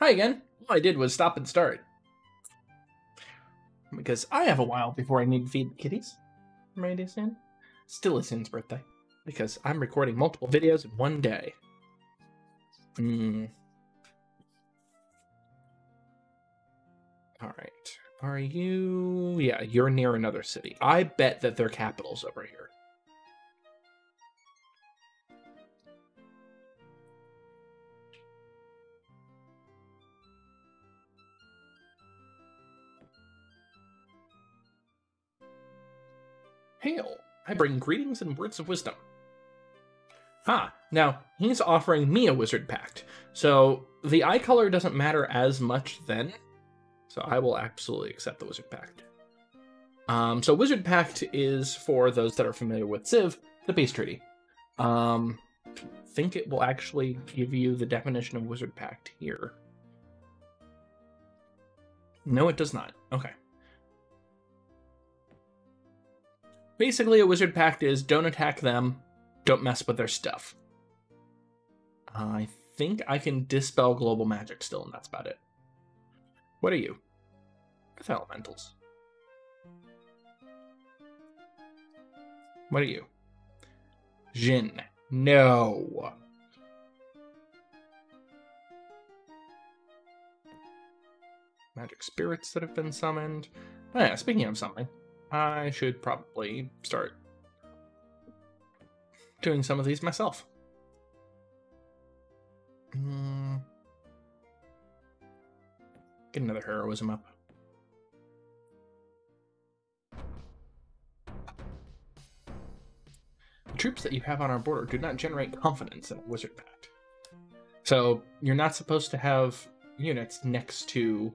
Hi again. All I did was stop and start. Because I have a while before I need to feed the kitties. Ready soon? Still is Sin's birthday. Because I'm recording multiple videos in one day. Hmm. Alright. Are you... Yeah, you're near another city. I bet that their capital's over here. Hail! I bring greetings and words of wisdom. Ah, now, he's offering me a wizard pact. So the eye color doesn't matter as much then. So I will absolutely accept the wizard pact. Um, so wizard pact is for those that are familiar with Civ, the peace treaty. Um, think it will actually give you the definition of wizard pact here. No, it does not. Okay. Basically, a wizard pact is don't attack them, don't mess with their stuff. I think I can dispel global magic still, and that's about it. What are you? Earth elementals. What are you? Djinn. No. Magic spirits that have been summoned. Oh yeah, speaking of something, I should probably start doing some of these myself. Mm. Get another heroism up. The troops that you have on our border do not generate confidence in a wizard pact. So you're not supposed to have units next to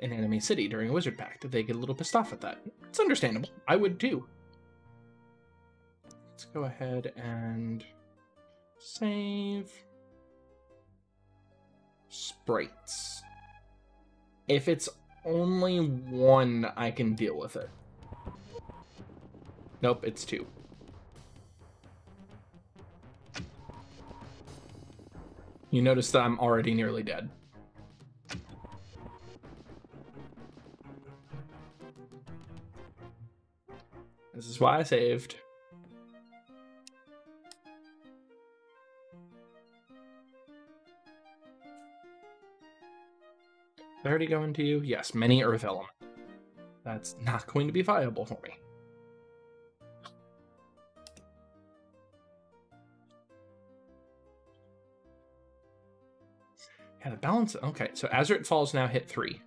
an enemy city during a wizard pact. They get a little pissed off at that. It's understandable. I would too. Let's go ahead and save sprites. If it's only one, I can deal with it. Nope, it's two. You notice that I'm already nearly dead. This is why I saved. Already go into you? Yes, many earth element. That's not going to be viable for me. Yeah, the balance. Okay, so Azeroth Falls now hit three.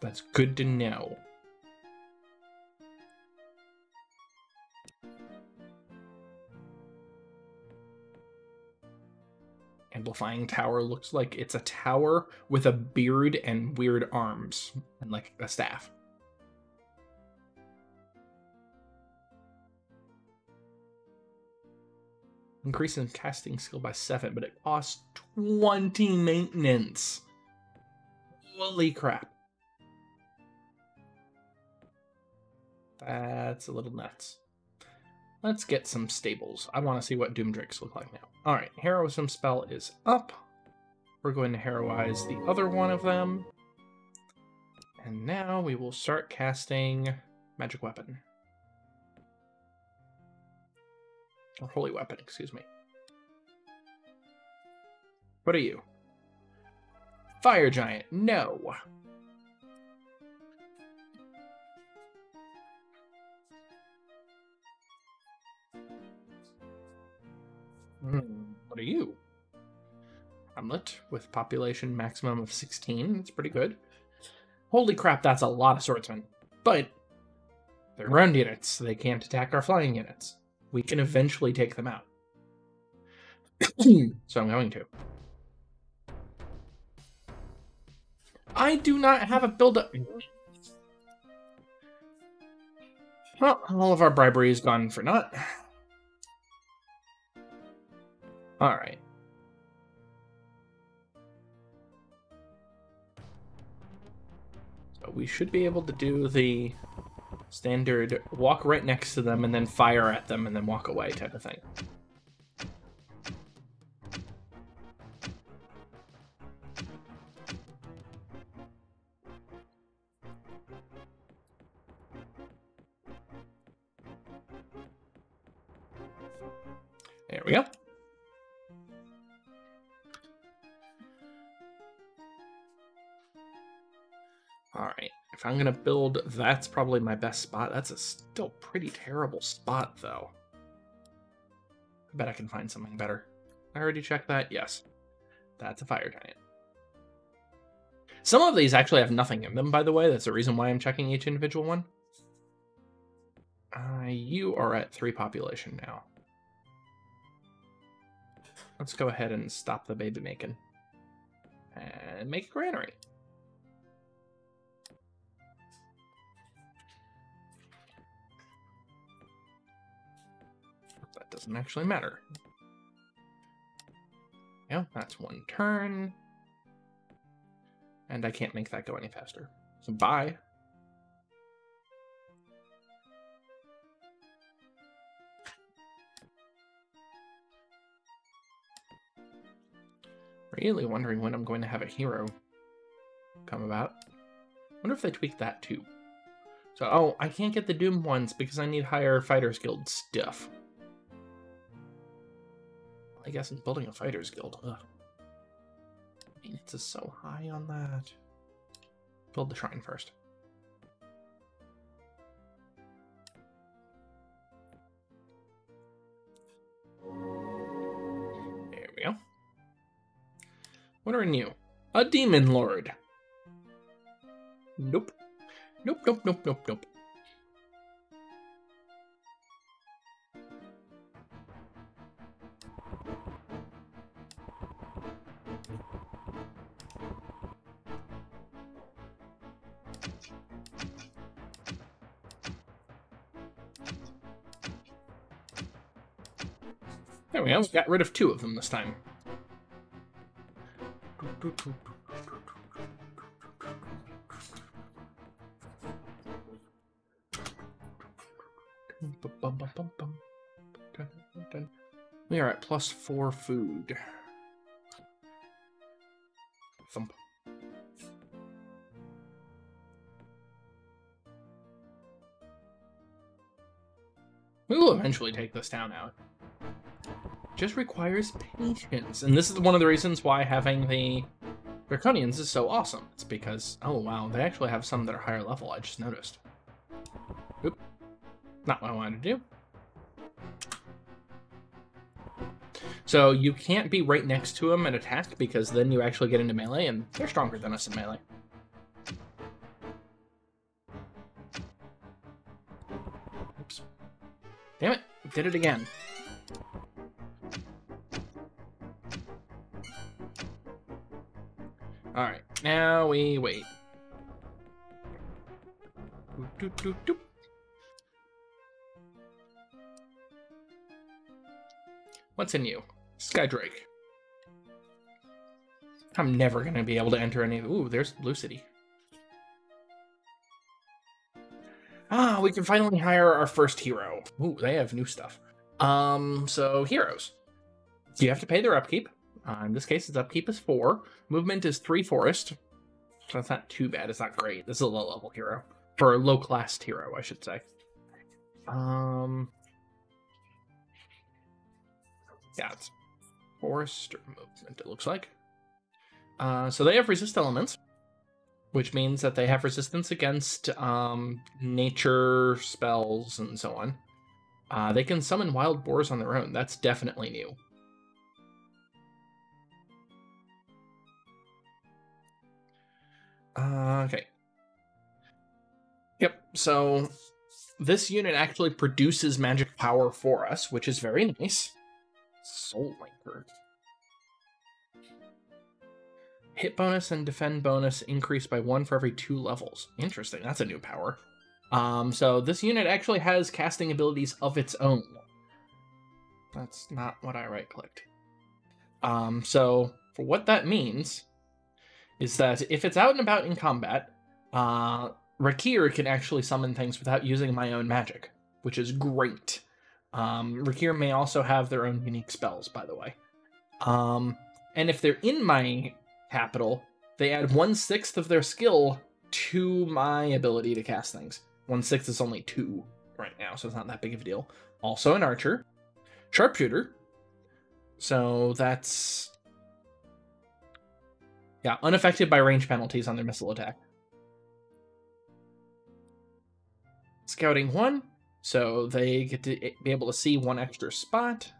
That's good to know. Amplifying tower looks like it's a tower with a beard and weird arms and like a staff. Increase in casting skill by 7, but it costs 20 maintenance. Holy crap. That's a little nuts. Let's get some stables. I want to see what Doomdrakes look like now. Alright, Heroism spell is up. We're going to heroize the other one of them. And now we will start casting Magic Weapon. Or Holy Weapon, excuse me. What are you? Fire Giant, no. Mm, what are you? Hamlet with population maximum of 16. That's pretty good. Holy crap, that's a lot of swordsmen. But they're ground units. So they can't attack our flying units. We can eventually take them out. so I'm going to. I do not have a build-up. Well, all of our bribery is gone for naught. All right. So we should be able to do the standard walk right next to them and then fire at them and then walk away type of thing. There we go. I'm gonna build, that's probably my best spot. That's a still pretty terrible spot, though. I bet I can find something better. I already checked that? Yes. That's a fire giant. Some of these actually have nothing in them, by the way. That's the reason why I'm checking each individual one. Uh, you are at three population now. Let's go ahead and stop the baby making. And make a granary. Doesn't actually matter. Yeah, that's one turn. And I can't make that go any faster. So bye. Really wondering when I'm going to have a hero come about. wonder if they tweaked that too. So, oh, I can't get the Doom ones because I need higher Fighters Guild stuff. I guess I'm building a Fighters Guild. Ugh. Maintenance is so high on that. Build the shrine first. There we go. What are you? A demon lord. Nope. Nope, nope, nope, nope, nope. We go. Got rid of two of them this time. We are at plus four food. Thump. We will eventually take this town out. Just requires patience. And this is one of the reasons why having the Draconians is so awesome. It's because, oh wow, they actually have some that are higher level, I just noticed. Oop. Not what I wanted to do. So you can't be right next to them and attack because then you actually get into melee and they're stronger than us in melee. Oops. Damn it, did it again. Now we wait. What's in you? Skydrake. I'm never going to be able to enter any... Ooh, there's Blue City. Ah, we can finally hire our first hero. Ooh, they have new stuff. Um, so heroes. You have to pay their upkeep. Uh, in this case, its upkeep is four. Movement is three forest. So that's not too bad. It's not great. This is a low level hero. For a low class hero, I should say. Um, yeah, it's forest or movement, it looks like. Uh, so they have resist elements, which means that they have resistance against um, nature spells and so on. Uh, they can summon wild boars on their own. That's definitely new. Uh, okay. Yep, so this unit actually produces magic power for us, which is very nice. Soul Linker. Hit bonus and defend bonus increase by one for every two levels. Interesting, that's a new power. Um, so this unit actually has casting abilities of its own. That's not what I right-clicked. Um, so for what that means is that if it's out and about in combat, uh, Rakir can actually summon things without using my own magic, which is great. Um, Rakir may also have their own unique spells, by the way. Um, and if they're in my capital, they add one sixth of their skill to my ability to cast things. One sixth is only two right now, so it's not that big of a deal. Also an archer, sharpshooter, So that's yeah, unaffected by range penalties on their missile attack. Scouting one, so they get to be able to see one extra spot.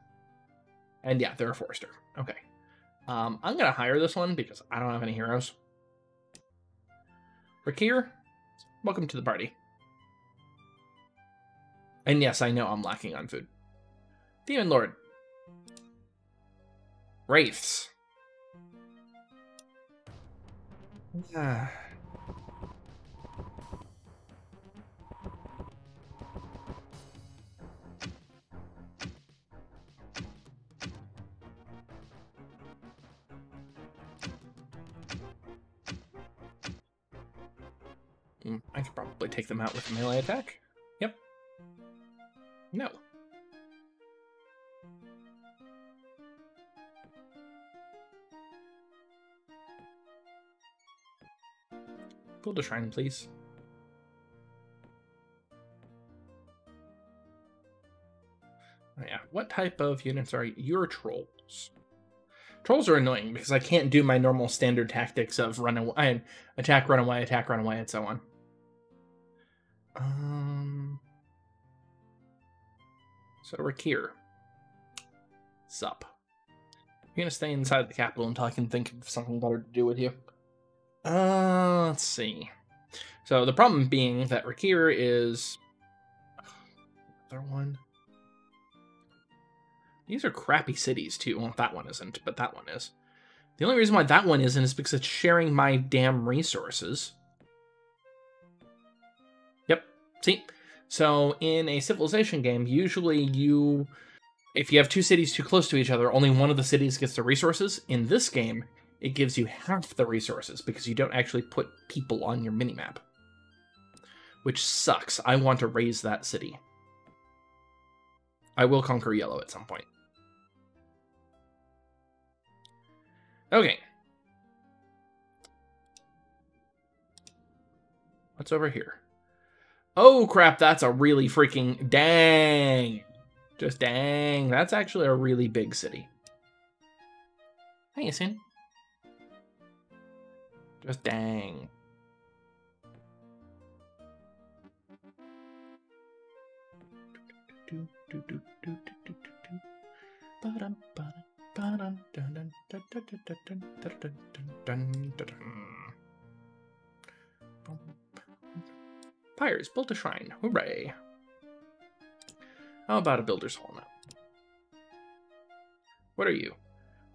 And yeah, they're a forester. Okay. Um, I'm gonna hire this one because I don't have any heroes. Rakir, welcome to the party. And yes, I know I'm lacking on food. Demon Lord. Wraiths. Ah. Hmm, I could probably take them out with a melee attack. Yep. No. Build a shrine, please. Oh, yeah. What type of units are your trolls? Trolls are annoying because I can't do my normal standard tactics of run away, and attack, run away, attack, run away, and so on. Um. So Rakir. Sup. You're gonna stay inside the capital until I can think of something better to do with you. Uh, let's see. So the problem being that Rakir is another one. These are crappy cities too. Well, that one isn't, but that one is. The only reason why that one isn't is because it's sharing my damn resources. Yep. See? So in a civilization game, usually you if you have two cities too close to each other, only one of the cities gets the resources. In this game, it gives you half the resources because you don't actually put people on your minimap. Which sucks. I want to raise that city. I will conquer yellow at some point. Okay. What's over here? Oh crap, that's a really freaking dang. Just dang. That's actually a really big city. Hey, Yasin. Just dang. Pyres built a shrine. Hooray. How about a builder's hall now? What are you?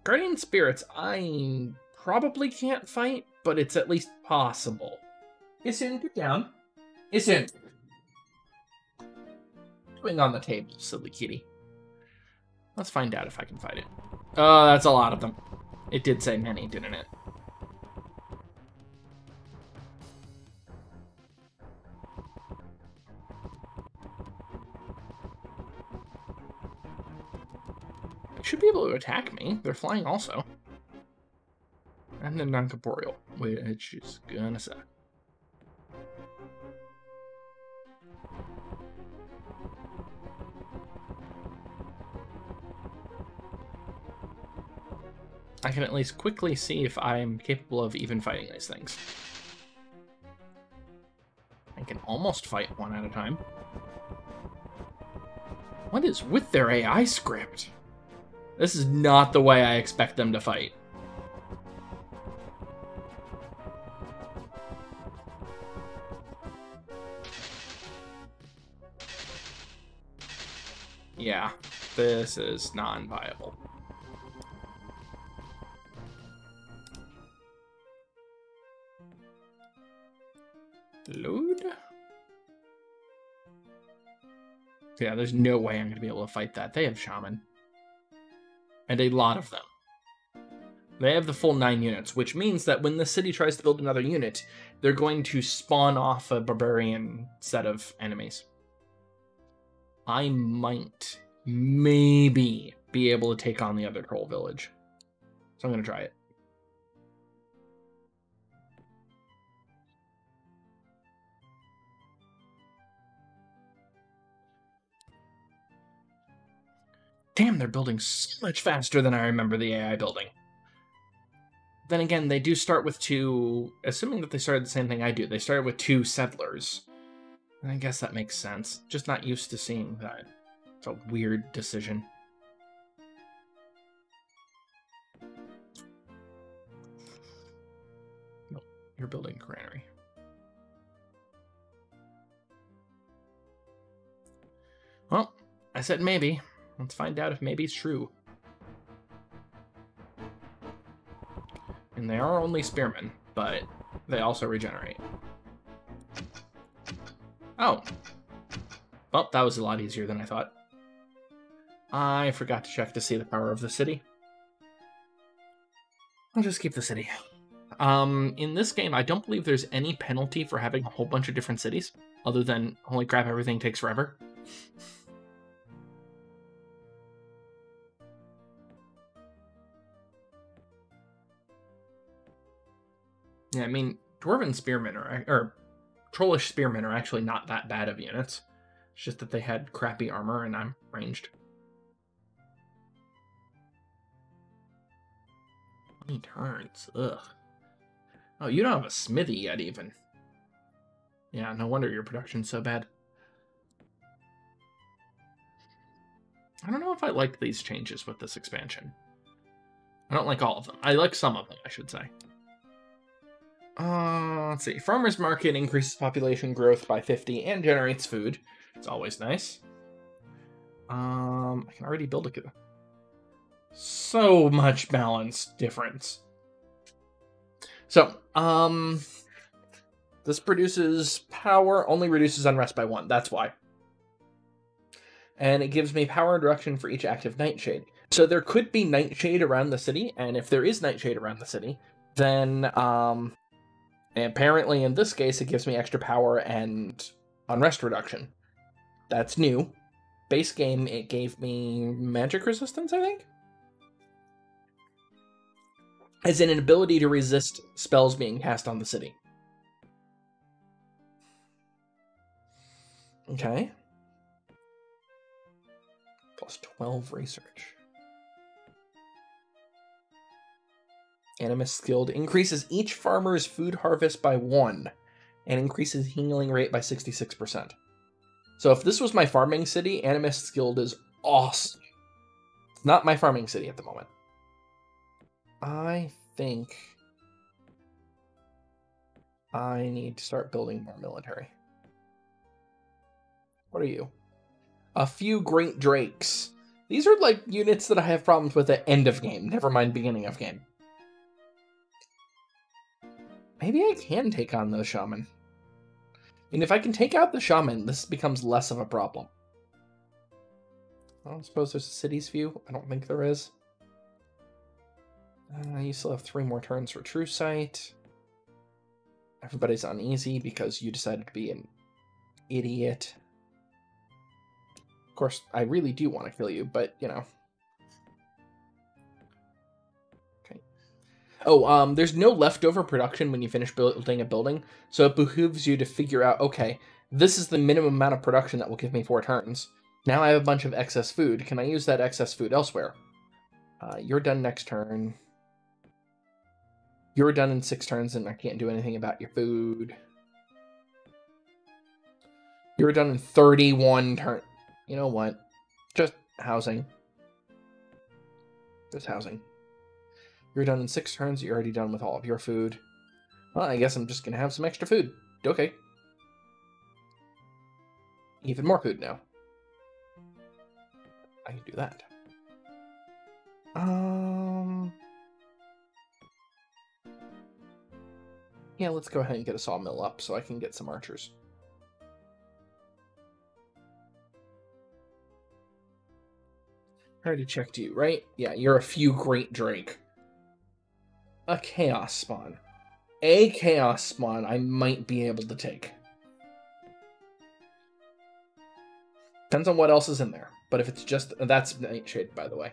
Guardian spirits, I probably can't fight, but it's at least possible. Isun, get down. Isun. Swing on the table, silly kitty. Let's find out if I can fight it. Oh, that's a lot of them. It did say many, didn't it? They should be able to attack me. They're flying also. And then non-corporeal, which is gonna suck. I can at least quickly see if I'm capable of even fighting these things. I can almost fight one at a time. What is with their AI script? This is not the way I expect them to fight. This is non-viable. Load? Yeah, there's no way I'm going to be able to fight that. They have Shaman. And a lot of them. They have the full nine units, which means that when the city tries to build another unit, they're going to spawn off a barbarian set of enemies. I might, maybe, be able to take on the other troll village. So I'm going to try it. Damn, they're building so much faster than I remember the AI building. Then again, they do start with two, assuming that they started the same thing I do, they started with two settlers. And I guess that makes sense. Just not used to seeing that. It's a weird decision. You're building granary. Well, I said maybe. Let's find out if maybe it's true. And they are only spearmen, but they also regenerate. Oh. Well, that was a lot easier than I thought. I forgot to check to see the power of the city. I'll just keep the city. Um, in this game, I don't believe there's any penalty for having a whole bunch of different cities, other than, holy crap, everything takes forever. Yeah, I mean, Dwarven Spearmen are, or Trollish Spearmen are actually not that bad of units. It's just that they had crappy armor and I'm ranged. 20 turns, ugh. Oh, you don't have a smithy yet, even. Yeah, no wonder your production's so bad. I don't know if I like these changes with this expansion. I don't like all of them. I like some of them, I should say. Uh, let's see. Farmer's Market increases population growth by 50 and generates food. It's always nice. Um, I can already build a... So much balance difference. So, um... This produces power, only reduces unrest by one. That's why. And it gives me power and direction for each active nightshade. So there could be nightshade around the city, and if there is nightshade around the city, then um, apparently, in this case, it gives me extra power and unrest reduction. That's new. Base game, it gave me magic resistance, I think? As an ability to resist spells being cast on the city. Okay. Plus 12 research. Animists' Guild increases each farmer's food harvest by one and increases healing rate by 66%. So if this was my farming city, Animists' Guild is awesome. It's not my farming city at the moment. I think I need to start building more military. What are you? A few Great Drakes. These are like units that I have problems with at end of game, never mind beginning of game. Maybe I can take on the shaman. I mean, if I can take out the shaman, this becomes less of a problem. I don't suppose there's a city's view. I don't think there is. Uh, you still have three more turns for True Sight. Everybody's uneasy because you decided to be an idiot. Of course, I really do want to kill you, but, you know. Okay. Oh, um, there's no leftover production when you finish building a building, so it behooves you to figure out, okay, this is the minimum amount of production that will give me four turns. Now I have a bunch of excess food. Can I use that excess food elsewhere? Uh, you're done next turn. You're done in six turns, and I can't do anything about your food. You're done in 31 turn. You know what? Just housing. Just housing. You're done in six turns. You're already done with all of your food. Well, I guess I'm just going to have some extra food. Okay. Even more food now. I can do that. Um... Yeah, let's go ahead and get a sawmill up so I can get some archers. I already checked you, right? Yeah, you're a few great Drake a Chaos Spawn. A Chaos Spawn I might be able to take. Depends on what else is in there. But if it's just... That's Nightshade, by the way.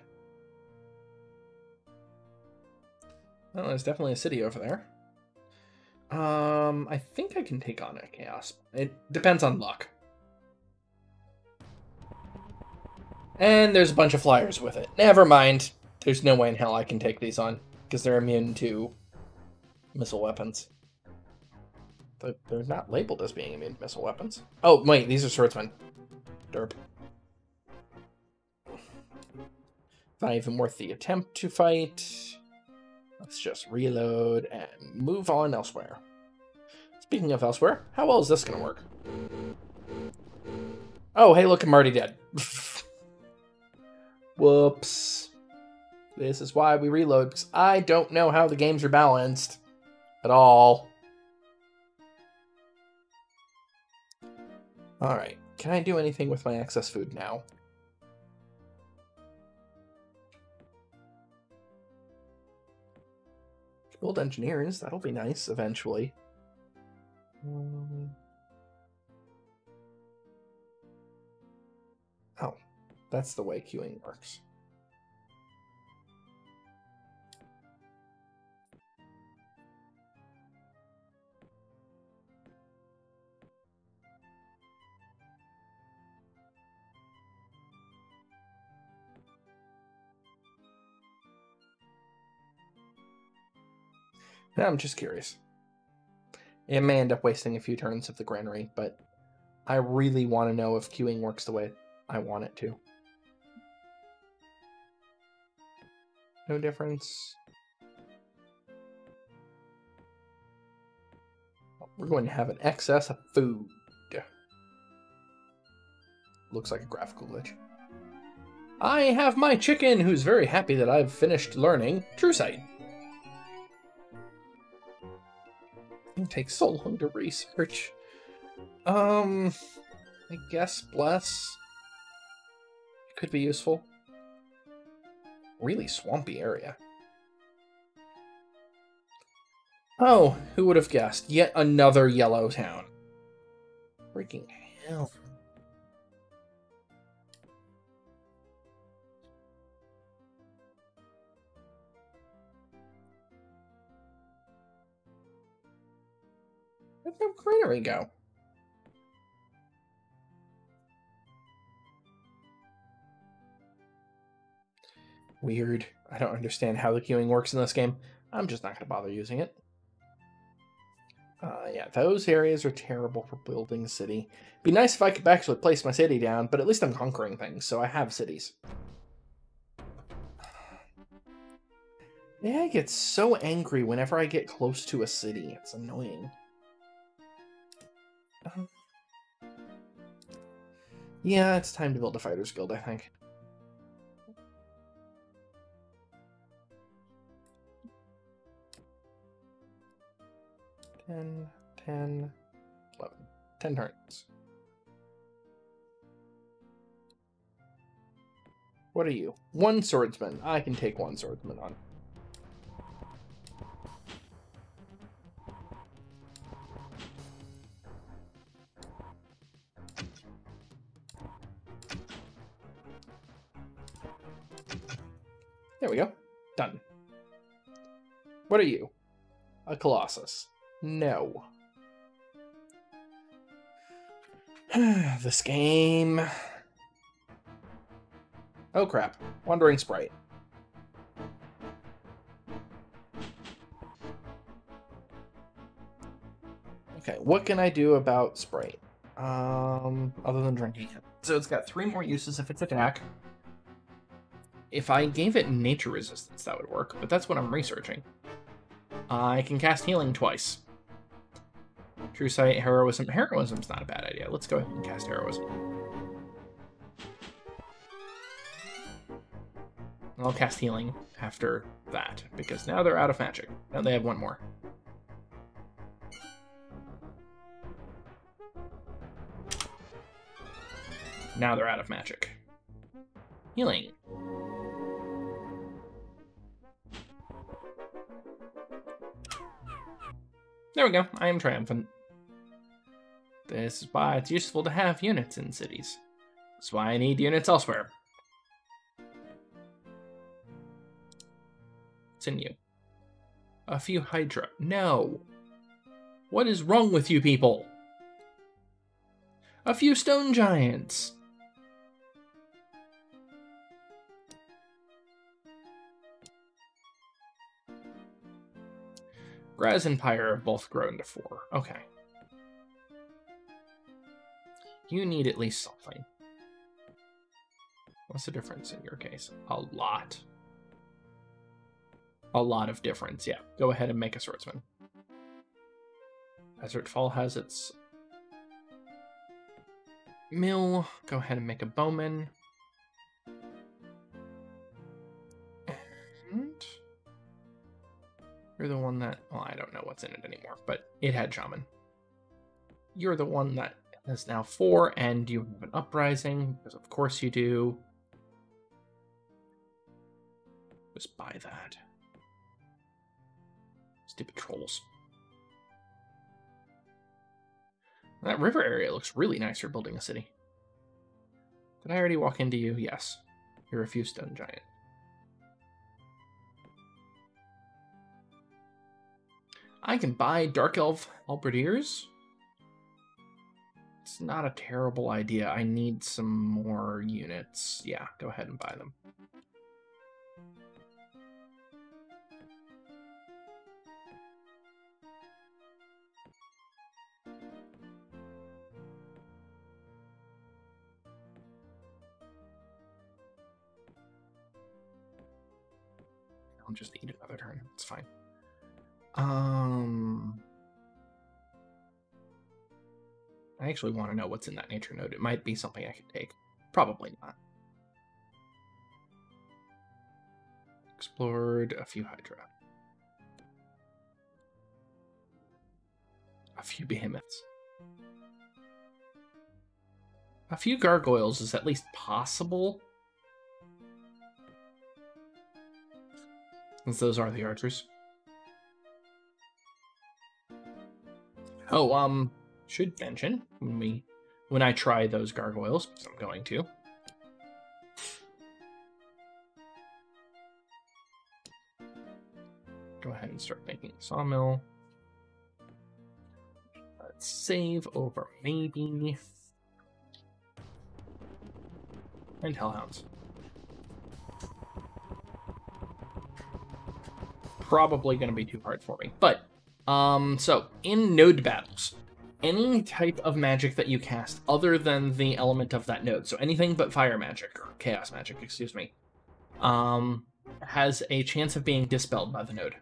Well, there's definitely a city over there. Um, I think I can take on a Chaos. It depends on luck. And there's a bunch of flyers with it. Never mind. There's no way in hell I can take these on, because they're immune to missile weapons. But they're not labeled as being immune to missile weapons. Oh, wait, these are swordsmen. Derp. Not even worth the attempt to fight. Let's just reload and move on elsewhere. Speaking of elsewhere, how well is this going to work? Oh, hey, look, I'm already dead. Whoops. This is why we reload, because I don't know how the games are balanced at all. Alright, can I do anything with my excess food now? Build engineers, that'll be nice eventually. Um, oh, that's the way queuing works. I'm just curious. It may end up wasting a few turns of the granary, but I really want to know if queuing works the way I want it to. No difference. We're going to have an excess of food. Looks like a graphical glitch. I have my chicken, who's very happy that I've finished learning True Sight. It takes so long to research. Um, I guess Bless could be useful. Really swampy area. Oh, who would have guessed? Yet another yellow town. Freaking hell. Where'd the greenery go? Weird. I don't understand how the queuing works in this game. I'm just not going to bother using it. Uh, yeah, those areas are terrible for building a city. Be nice if I could actually place my city down, but at least I'm conquering things, so I have cities. Yeah, I get so angry whenever I get close to a city. It's annoying. Um, yeah, it's time to build a Fighters Guild, I think. Ten, ten, eleven. Ten turns. What are you? One swordsman. I can take one swordsman on. There we go. Done. What are you? A Colossus. No. this game... Oh crap. Wandering Sprite. Okay, what can I do about Sprite? Um, other than drinking it. So it's got three more uses if it's attack. If I gave it nature resistance, that would work, but that's what I'm researching. I can cast healing twice. True sight, heroism. Heroism's not a bad idea. Let's go ahead and cast heroism. I'll cast healing after that, because now they're out of magic. Now they have one more. Now they're out of magic. Healing. There we go. I am triumphant. This is why it's useful to have units in cities. That's why I need units elsewhere. Continue. A few Hydra. No. What is wrong with you people? A few stone giants. Graz and Pyre have both grown to four. Okay. You need at least something. What's the difference in your case? A lot. A lot of difference, yeah. Go ahead and make a swordsman. Desert Fall has its mill. Go ahead and make a bowman. You're the one that, well, I don't know what's in it anymore, but it had shaman. You're the one that has now four, and you have an uprising, because of course you do. Just buy that. Stupid trolls. That river area looks really nice for building a city. Did I already walk into you? Yes. You're a few stone giant. I can buy Dark Elf Halberdiers. It's not a terrible idea. I need some more units. Yeah, go ahead and buy them. I'll just eat another turn. It's fine. Um, I actually want to know what's in that nature node. It might be something I could take. Probably not. Explored a few Hydra. A few behemoths. A few gargoyles is at least possible. Since those are the archers. Oh, um, should mention when we when I try those gargoyles, because I'm going to. Go ahead and start making sawmill. Let's save over maybe. And hellhounds. Probably going to be too hard for me, but um, so in node battles, any type of magic that you cast other than the element of that node, so anything but fire magic or chaos magic, excuse me, um, has a chance of being dispelled by the node.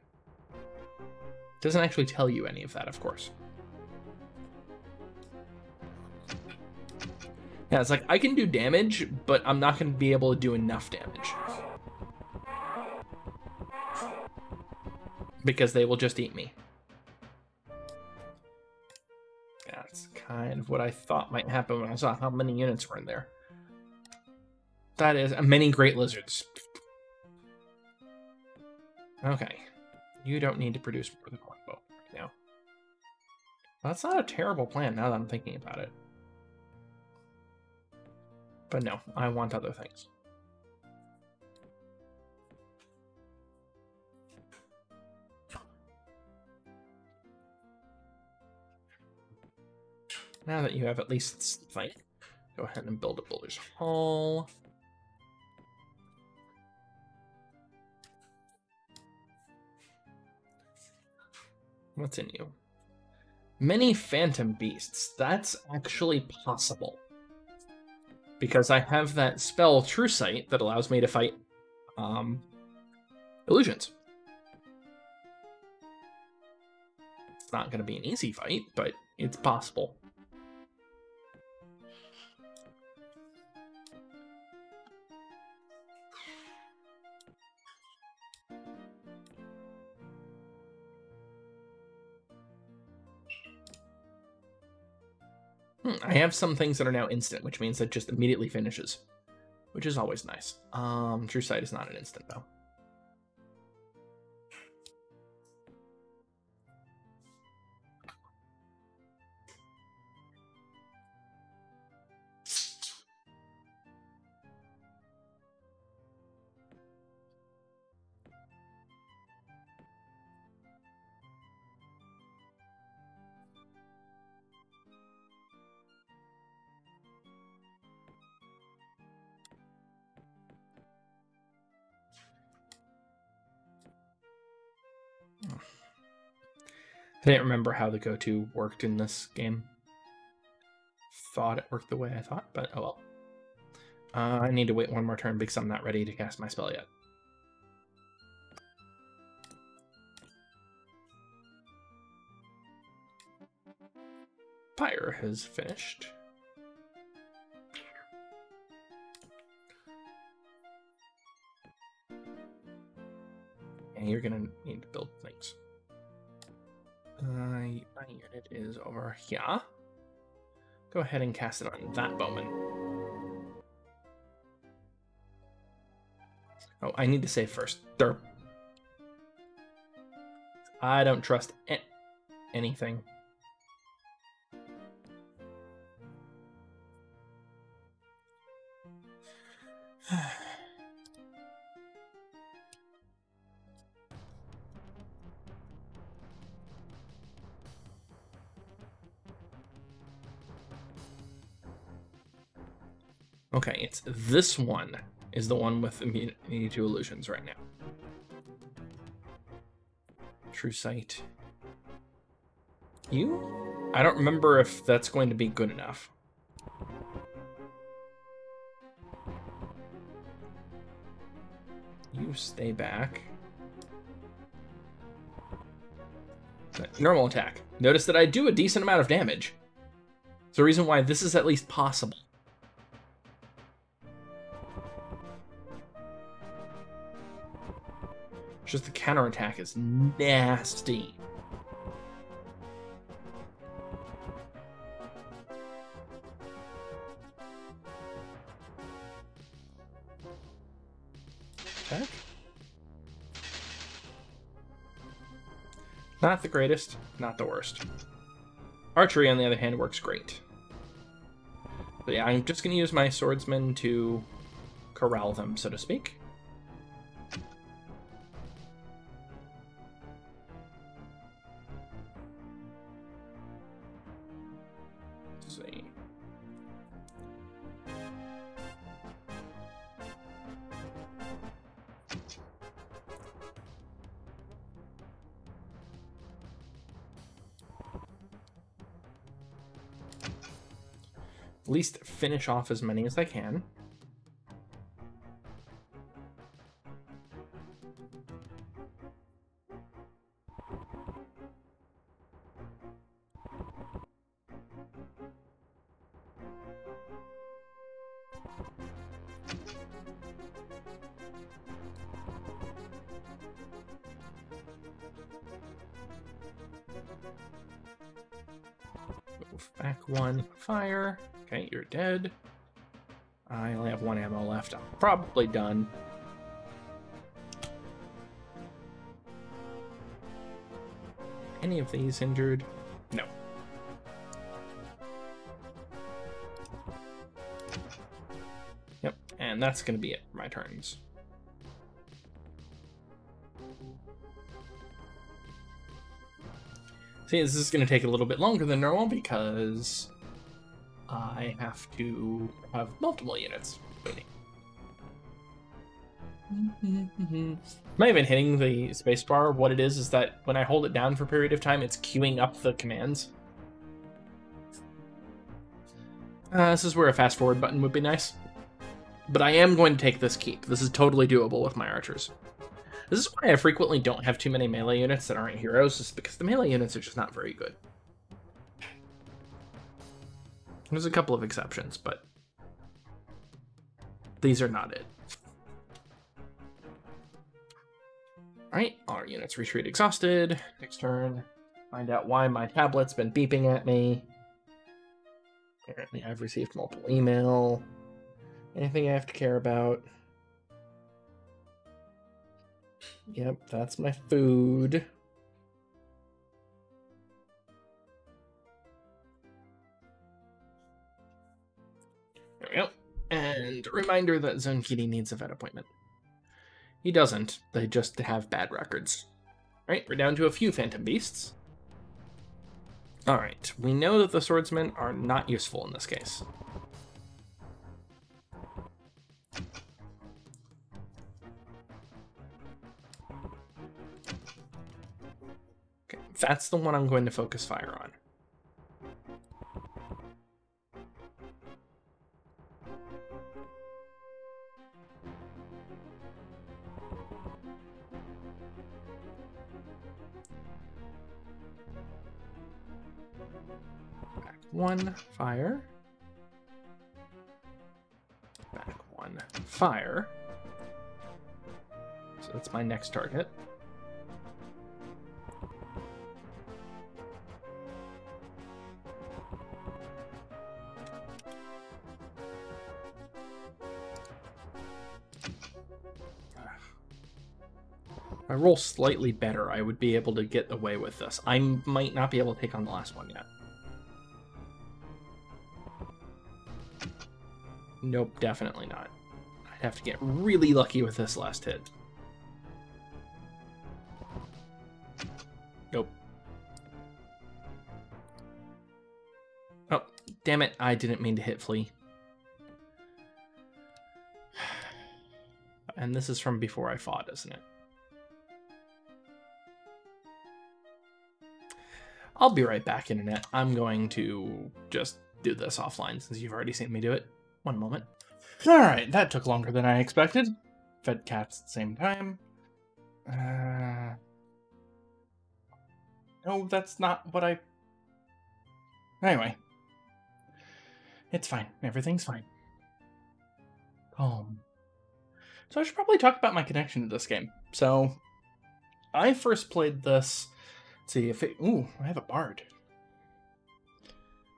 Doesn't actually tell you any of that, of course. Yeah, it's like I can do damage, but I'm not going to be able to do enough damage. Because they will just eat me. Kind of what I thought might oh. happen when I saw how many units were in there. That is uh, many great lizards. Okay. You don't need to produce more than one boat right now. That's not a terrible plan now that I'm thinking about it. But no, I want other things. Now that you have at least something, go ahead and build a builder's hall. What's in you? Many phantom beasts. That's actually possible. Because I have that spell True Sight that allows me to fight um, illusions. It's not going to be an easy fight, but it's possible. Hmm, I have some things that are now instant, which means that just immediately finishes, which is always nice. Um, True Sight is not an instant, though. I didn't remember how the go-to worked in this game. Thought it worked the way I thought, but oh well. Uh, I need to wait one more turn because I'm not ready to cast my spell yet. Fire has finished. And you're gonna need to build things. My unit is over here. Go ahead and cast it on that bowman. Oh, I need to save first. Derp. I don't trust anything. This one is the one with immunity to illusions right now. True sight. You? I don't remember if that's going to be good enough. You stay back. Normal attack. Notice that I do a decent amount of damage. It's the reason why this is at least possible. Just the counterattack is nasty. Not the greatest, not the worst. Archery, on the other hand, works great. But yeah, I'm just going to use my swordsman to corral them, so to speak. Least finish off as many as I can. Dead. I only have one ammo left. I'm probably done. Any of these injured? No. Yep, and that's going to be it for my turns. See, this is going to take a little bit longer than normal because I have to have multiple units waiting. Am I even hitting the spacebar? What it is is that when I hold it down for a period of time, it's queuing up the commands. Uh, this is where a fast forward button would be nice. But I am going to take this keep. This is totally doable with my archers. This is why I frequently don't have too many melee units that aren't heroes, just because the melee units are just not very good. There's a couple of exceptions, but these are not it. Alright, our units retreat exhausted. Next turn, find out why my tablet's been beeping at me. Apparently I've received multiple email. Anything I have to care about? Yep, that's my food. And reminder that Zone Kitty needs a vet appointment. He doesn't, they just have bad records. Alright, we're down to a few Phantom Beasts. Alright, we know that the swordsmen are not useful in this case. Okay, That's the one I'm going to focus fire on. One, fire. Back one, fire. So that's my next target. I roll slightly better, I would be able to get away with this. I might not be able to take on the last one yet. Nope, definitely not. I'd have to get really lucky with this last hit. Nope. Oh, damn it. I didn't mean to hit Flea. And this is from before I fought, isn't it? I'll be right back, Internet. I'm going to just do this offline since you've already seen me do it. One moment. Alright, that took longer than I expected. Fed cats at the same time. Uh... No, that's not what I... Anyway. It's fine. Everything's fine. Calm. So I should probably talk about my connection to this game. So, I first played this see if it. Ooh, I have a bard.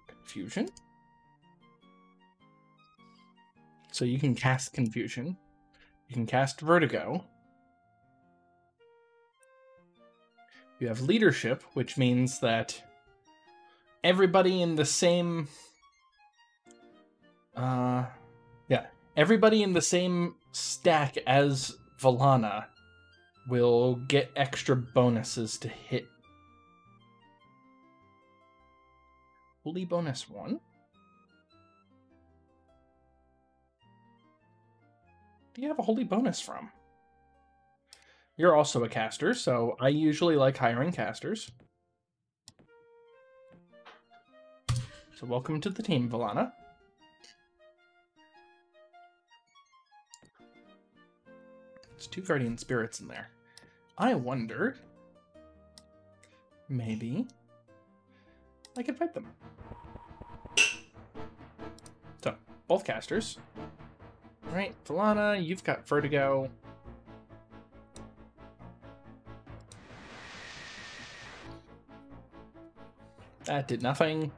Confusion. So you can cast Confusion. You can cast Vertigo. You have Leadership, which means that everybody in the same. Uh, yeah, everybody in the same stack as Valana will get extra bonuses to hit Holy bonus one. Do you have a holy bonus from? You're also a caster, so I usually like hiring casters. So welcome to the team, Valana. There's two guardian spirits in there. I wonder... Maybe... I can fight them. So, both casters. Alright, Valana, you've got Vertigo. That did nothing.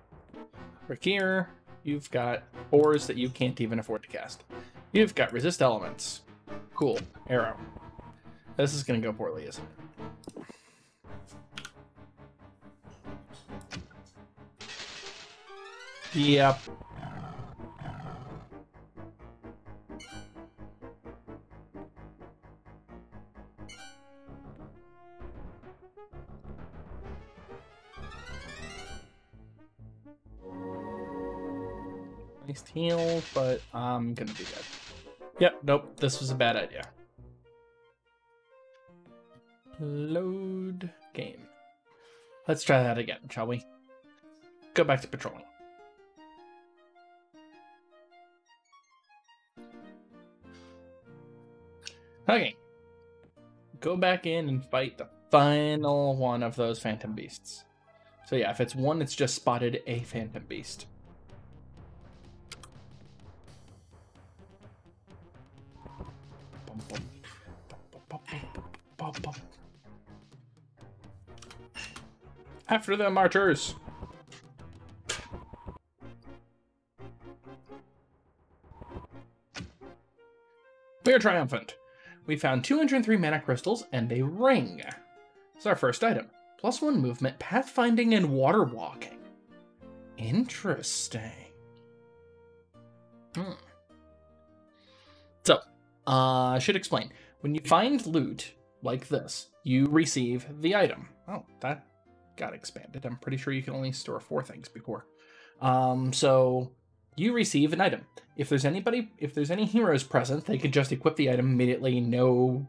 Rakir, you've got ores that you can't even afford to cast. You've got resist elements. Cool. Arrow. This is gonna go poorly, isn't it? Yep. Heal, but I'm gonna be dead. Yep, nope, this was a bad idea. Load game. Let's try that again, shall we? Go back to patrolling. Okay. Go back in and fight the final one of those Phantom Beasts. So yeah, if it's one, it's just spotted a Phantom Beast. After the marchers! We are triumphant. We found 203 mana crystals and a ring. It's our first item. Plus one movement, pathfinding, and water walking. Interesting. Hmm. So, uh, I should explain. When you find loot like this, you receive the item. Oh, that got expanded. I'm pretty sure you can only store four things before. Um, so you receive an item. If there's anybody, if there's any heroes present, they can just equip the item immediately. No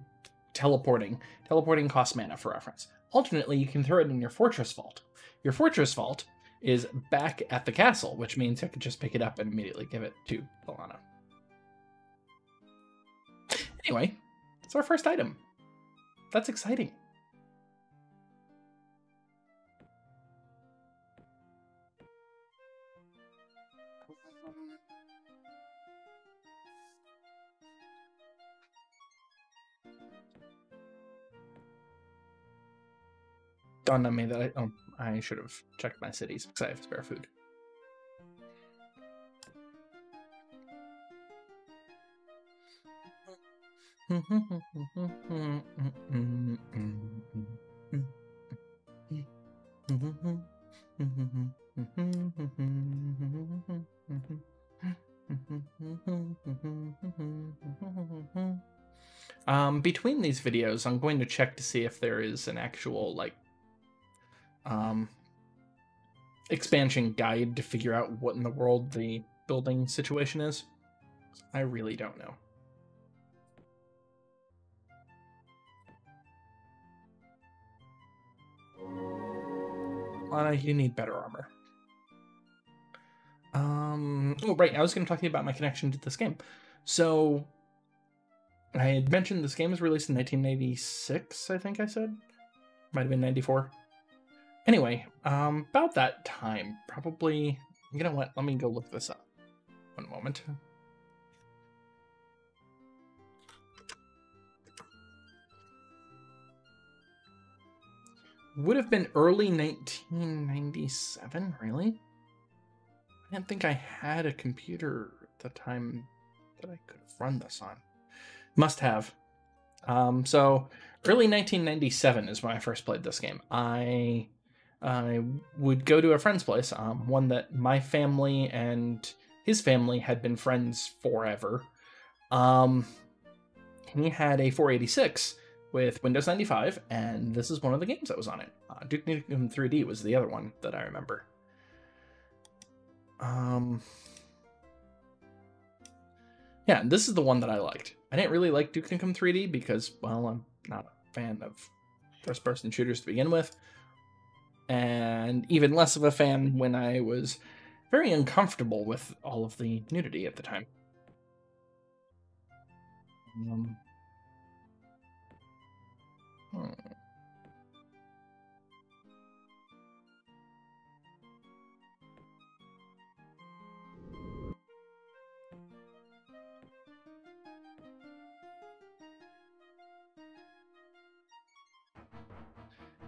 teleporting. Teleporting costs mana for reference. Alternately, you can throw it in your fortress vault. Your fortress vault is back at the castle, which means I could just pick it up and immediately give it to Alana. Anyway, it's our first item. That's exciting. Dawned on me that I oh, I should have checked my cities because I have spare food. Um, between these videos, I'm going to check to see if there is an actual, like, um, expansion guide to figure out what in the world the building situation is. I really don't know. Lana, you need better armor. Um, oh, right. I was going to talk to you about my connection to this game. So, I had mentioned this game was released in 1996, I think I said. Might have been 94. Anyway, um, about that time, probably, you know what, let me go look this up. One moment. Would have been early 1997, really? I didn't think I had a computer at the time that I could have run this on. Must have. Um, so, early 1997 is when I first played this game. I I would go to a friend's place, um, one that my family and his family had been friends forever. Um, he had a 486 with Windows 95, and this is one of the games that was on it. Uh, Duke Nukem 3D was the other one that I remember. Um, yeah, this is the one that I liked. I didn't really like Duke Nukem 3D because, well, I'm not a fan of first-person shooters to begin with and even less of a fan when I was very uncomfortable with all of the nudity at the time. Um, hmm.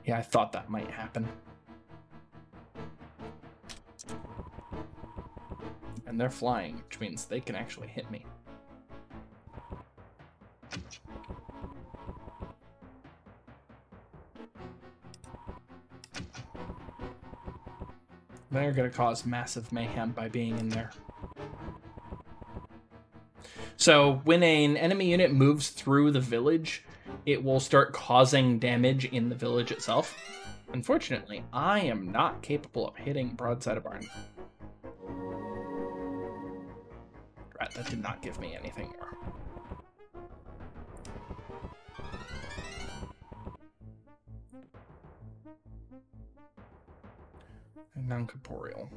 Yeah, I thought that might happen. And they're flying, which means they can actually hit me. They're going to cause massive mayhem by being in there. So when an enemy unit moves through the village, it will start causing damage in the village itself. Unfortunately, I am not capable of hitting broadside of barn. Did not give me anything more. Non-corporeal.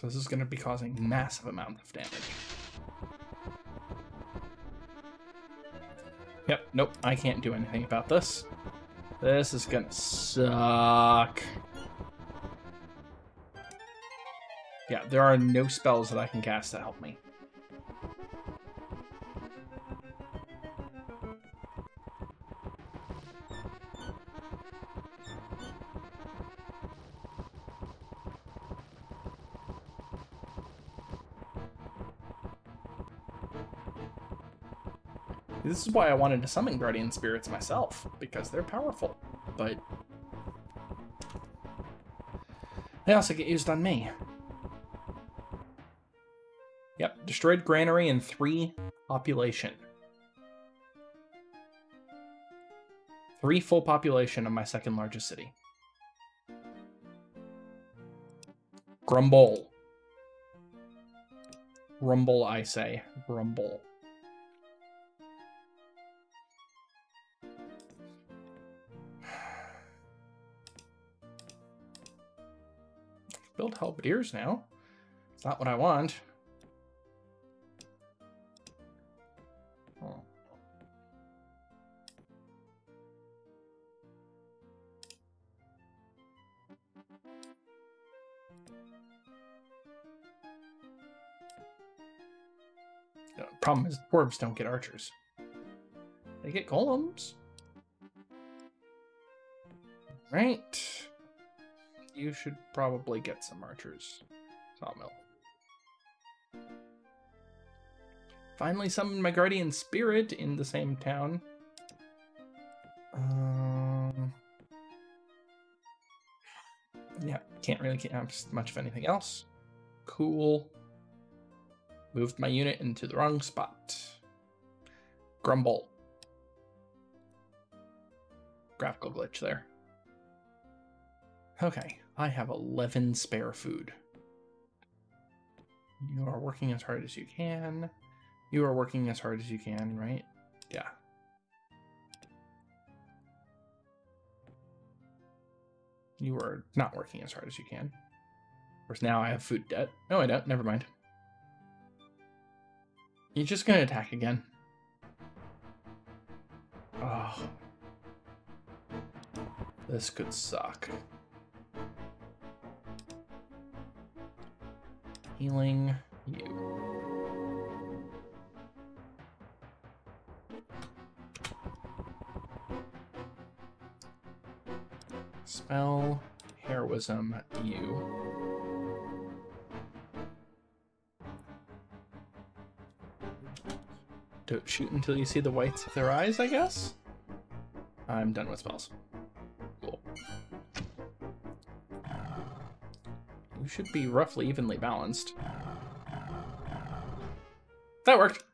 So this is going to be causing massive amount of damage. Yep, nope, I can't do anything about this. This is gonna suck. Yeah, there are no spells that I can cast to help me. This is why I wanted to summon Guardian Spirits myself, because they're powerful, but... They also get used on me. Yep, destroyed granary and three population. Three full population of my second largest city. Grumble. Rumble, I say. Grumble. Build halberdiers now. It's not what I want. Oh. The problem is dwarves don't get archers. They get golems. Right. You should probably get some archers. Sawmill. Finally summoned my guardian spirit in the same town. Um, yeah, can't really have much of anything else. Cool. Moved my unit into the wrong spot. Grumble. Graphical glitch there. Okay, I have 11 spare food. You are working as hard as you can. You are working as hard as you can, right? Yeah. You are not working as hard as you can. Of course, now I have food debt. No, I don't. Never mind. You're just gonna attack again. Oh. This could suck. Healing you. Spell heroism you. Don't shoot until you see the whites of their eyes, I guess? I'm done with spells. Should be roughly evenly balanced. That worked.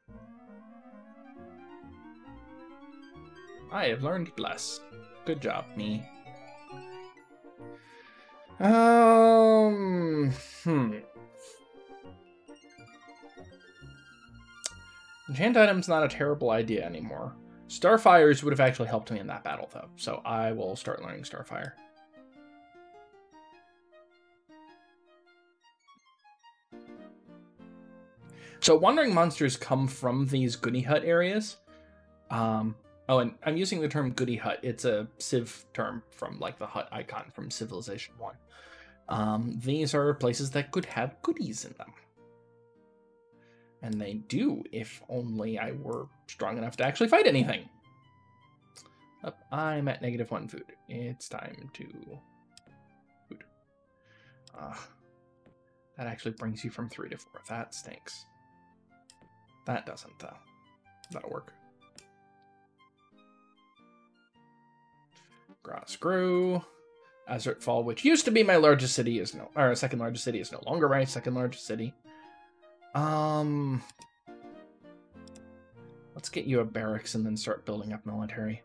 I have learned bless. Good job, me. Um, hmm. Enchant item's not a terrible idea anymore. Starfires would have actually helped me in that battle, though, so I will start learning Starfire. So wandering monsters come from these goody hut areas. Um, oh, and I'm using the term goody hut. It's a Civ term from like the hut icon from Civilization 1. Um, these are places that could have goodies in them. And they do, if only I were strong enough to actually fight anything. I'm at negative one food. It's time to food. Uh, that actually brings you from three to four. That stinks. That doesn't, though. That'll work. Grass grew. Azert Fall, which used to be my largest city, is no, or second largest city, is no longer my second largest city. Um, let's get you a barracks and then start building up military.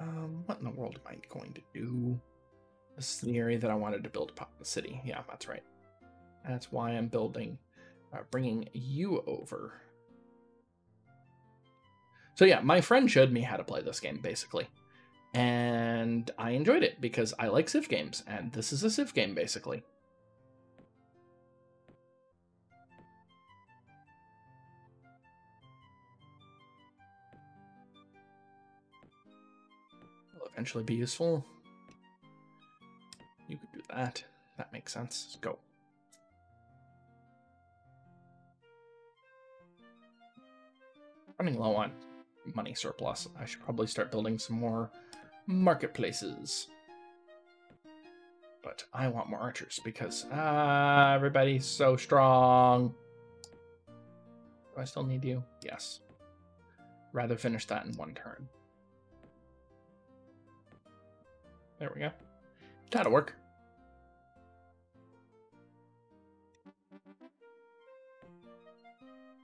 Um, what in the world am I going to do? This is the area that I wanted to build a city. Yeah, that's right. That's why I'm building, uh, bringing you over. So yeah, my friend showed me how to play this game, basically. And I enjoyed it because I like Civ games, and this is a Civ game, basically. Will eventually be useful. You could do that. That makes sense. Let's go. Running low on money surplus. I should probably start building some more marketplaces. But I want more archers because ah, everybody's so strong. Do I still need you? Yes. Rather finish that in one turn. There we go. That'll work.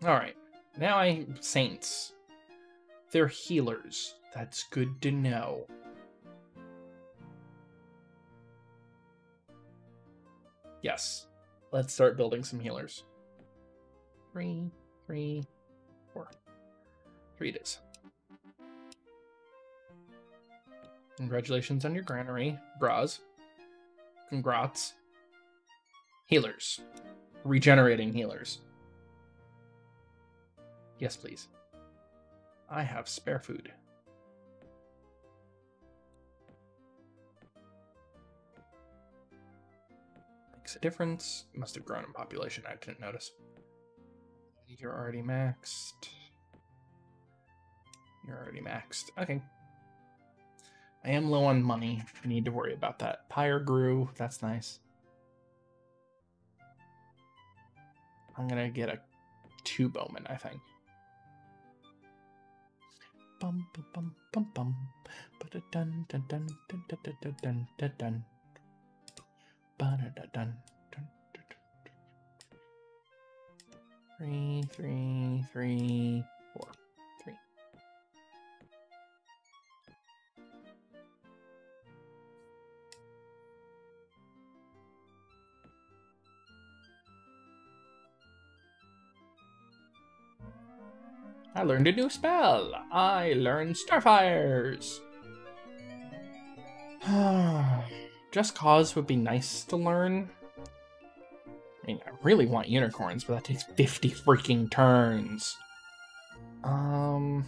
Alright. Now I... Saints. They're healers. That's good to know. Yes. let's start building some healers. Three, three, four. Three it is. Congratulations on your granary, bras. Congrats. Healers. Regenerating healers. Yes, please. I have spare food. Makes a difference. Must have grown in population. I didn't notice. You're already maxed. You're already maxed. Okay. I am low on money. I need to worry about that. Pyre grew. That's nice. I'm gonna get a two bowman, I think. Bum bum bum bum bum. Dun dun dun dun dun dun dun dun dun dun. Dun. Three, three, three. I learned a new spell. I learned Starfires. Just Cause would be nice to learn. I mean, I really want unicorns, but that takes 50 freaking turns. Um,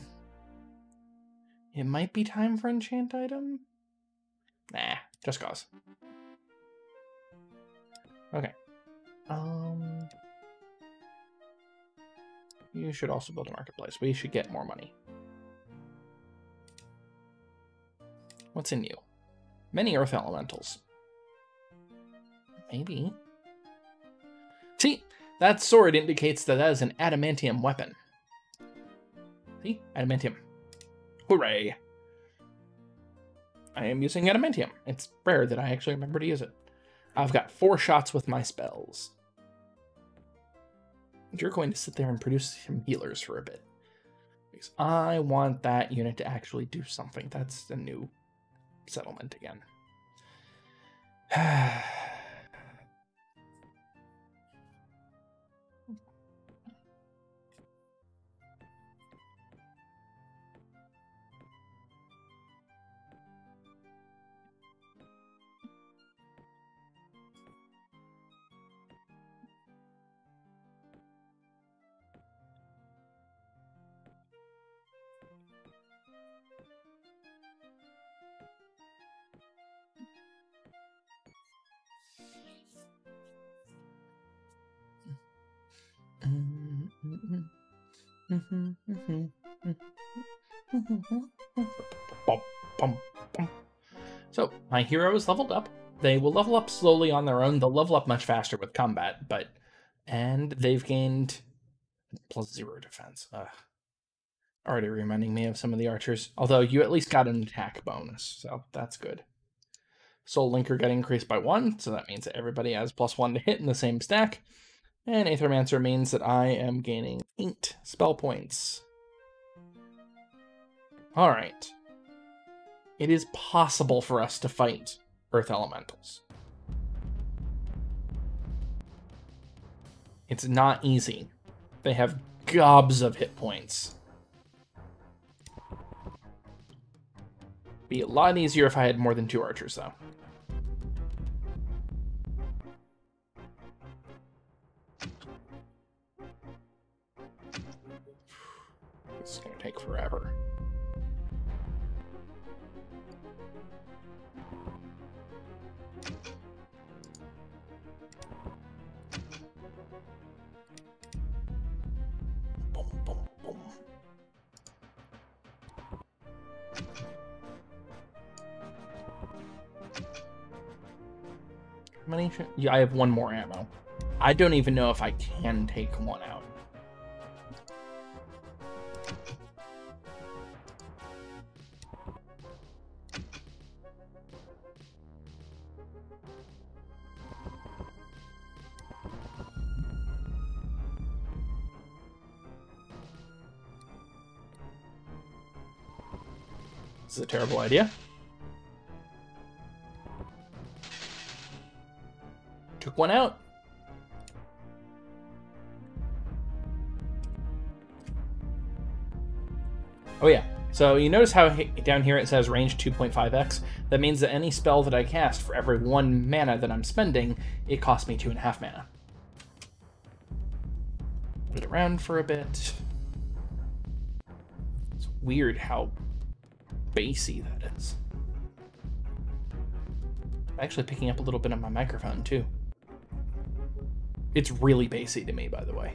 it might be time for enchant item. Nah, Just Cause. Okay. Um, you should also build a marketplace. We should get more money. What's in you? Many earth elementals. Maybe. See, that sword indicates that that is an adamantium weapon. See? Adamantium. Hooray! I am using adamantium. It's rare that I actually remember to use it. I've got four shots with my spells. You're going to sit there and produce some healers for a bit. Because I want that unit to actually do something. That's a new settlement again. So, my heroes leveled up. They will level up slowly on their own. They'll level up much faster with combat, but. And they've gained plus zero defense. Ugh. Already reminding me of some of the archers. Although you at least got an attack bonus, so that's good. Soul Linker got increased by one, so that means that everybody has plus one to hit in the same stack. And Aethermancer means that I am gaining 8 spell points. Alright. It is possible for us to fight Earth Elementals. It's not easy. They have gobs of hit points. Be a lot easier if I had more than two archers, though. It's gonna take forever. Yeah, I have one more ammo. I don't even know if I can take one out. terrible idea. Took one out. Oh yeah, so you notice how down here it says range 2.5x. That means that any spell that I cast for every one mana that I'm spending, it costs me two and a half mana. Put it around for a bit. It's weird how bassy that is. Actually picking up a little bit on my microphone too. It's really bassy to me, by the way.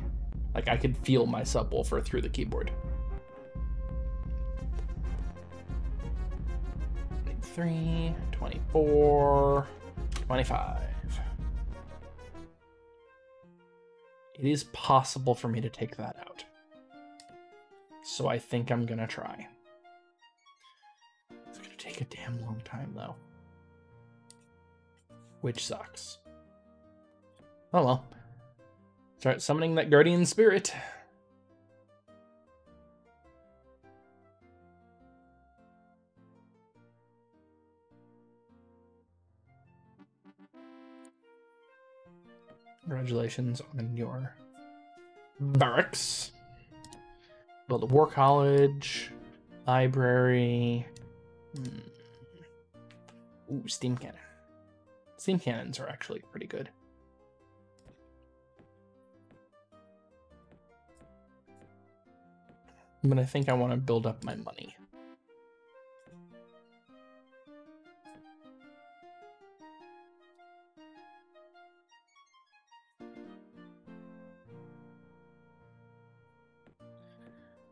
Like I could feel my subwoofer through the keyboard. 23, 24, 25. It is possible for me to take that out. So I think I'm gonna try. Take a damn long time though. Which sucks. Oh well. Start summoning that guardian spirit. Congratulations on your barracks. Build a war college, library. Hmm. Ooh, steam cannon. Steam cannons are actually pretty good. But I think I want to build up my money.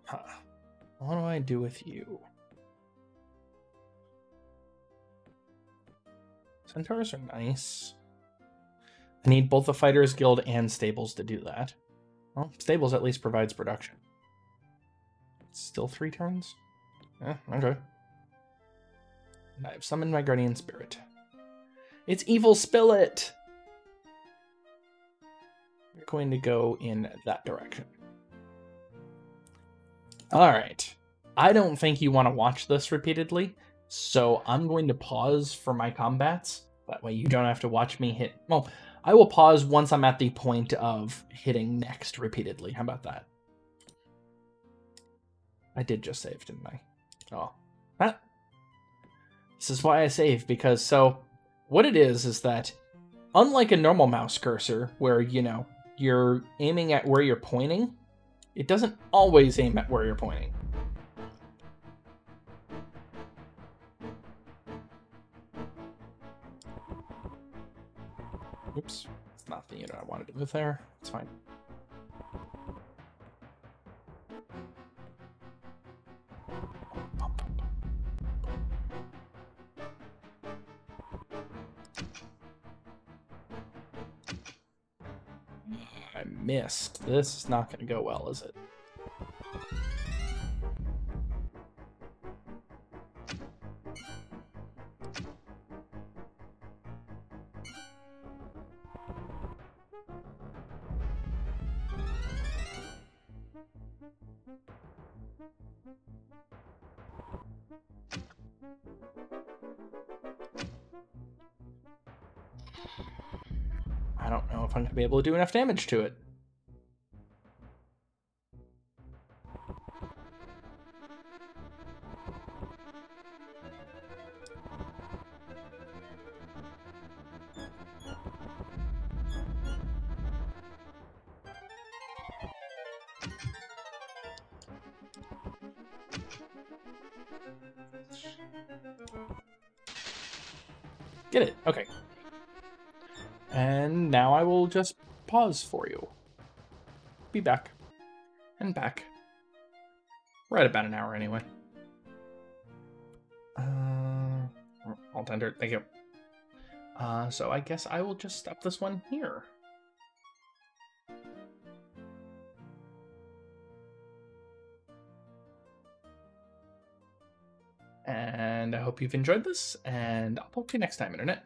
Huh. What do I do with you? Centaurs are nice. I need both the Fighters Guild and Stables to do that. Well, Stables at least provides production. Still three turns? Yeah, okay. And I've summoned my Guardian Spirit. It's Evil Spillet! We're going to go in that direction. All right. I don't think you want to watch this repeatedly, so I'm going to pause for my combats. That way you don't have to watch me hit. Well, I will pause once I'm at the point of hitting next repeatedly. How about that? I did just save, didn't I? Oh. Ah. This is why I save, because so what it is is that unlike a normal mouse cursor where, you know, you're aiming at where you're pointing, it doesn't always aim at where you're pointing. Oops, it's not the unit I wanted to move there. It's fine. I missed. This is not going to go well, is it? Able to do enough damage to it. Pause for you. Be back. And back. We're about an hour anyway. Uh, all tender. Thank you. Uh, so I guess I will just stop this one here. And I hope you've enjoyed this, and I'll talk to you next time, Internet.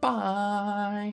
Bye!